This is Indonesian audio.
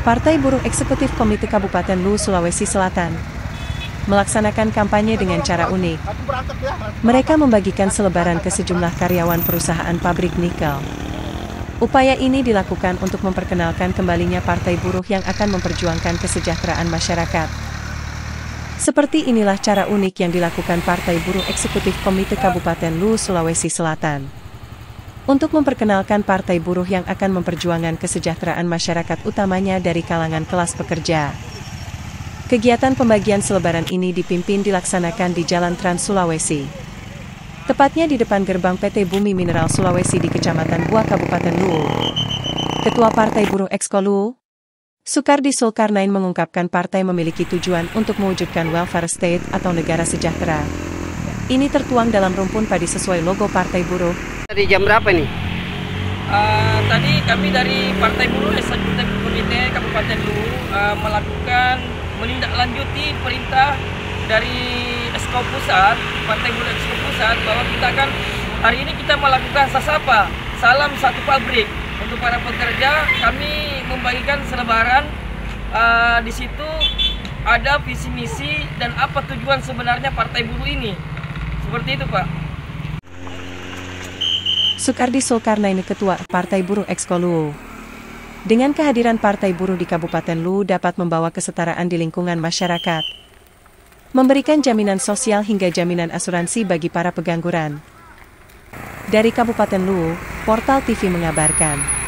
Partai Buruh Eksekutif Komite Kabupaten Lu, Sulawesi Selatan, melaksanakan kampanye dengan cara unik. Mereka membagikan selebaran ke sejumlah karyawan perusahaan pabrik nikel. Upaya ini dilakukan untuk memperkenalkan kembalinya partai buruh yang akan memperjuangkan kesejahteraan masyarakat. Seperti inilah cara unik yang dilakukan Partai Buruh Eksekutif Komite Kabupaten Lu, Sulawesi Selatan untuk memperkenalkan partai buruh yang akan memperjuangkan kesejahteraan masyarakat utamanya dari kalangan kelas pekerja. Kegiatan pembagian selebaran ini dipimpin dilaksanakan di Jalan Trans Sulawesi. Tepatnya di depan gerbang PT Bumi Mineral Sulawesi di Kecamatan Buah Kabupaten Luwu. Ketua Partai Buruh Ekskolu, Sukardi Sulkarnain mengungkapkan partai memiliki tujuan untuk mewujudkan welfare state atau negara sejahtera. Ini tertuang dalam rumpun padi sesuai logo Partai Buruh, dari jam berapa nih? Uh, tadi kami dari Partai Buruh Eksekutif Komite Kabupaten Luwu uh, melakukan menindaklanjuti perintah dari Esko Pusat, Partai Buruh Esko Pusat bahwa kita akan hari ini kita melakukan sasapa salam satu pabrik untuk para pekerja. Kami membagikan selebaran uh, di situ ada visi misi dan apa tujuan sebenarnya Partai Buruh ini. Seperti itu, Pak. Sukardi Sulkarnaini Ketua Partai Buruh Ekskolu. Dengan kehadiran Partai Buruh di Kabupaten Lu dapat membawa kesetaraan di lingkungan masyarakat. Memberikan jaminan sosial hingga jaminan asuransi bagi para pengangguran. Dari Kabupaten Lu, Portal TV mengabarkan.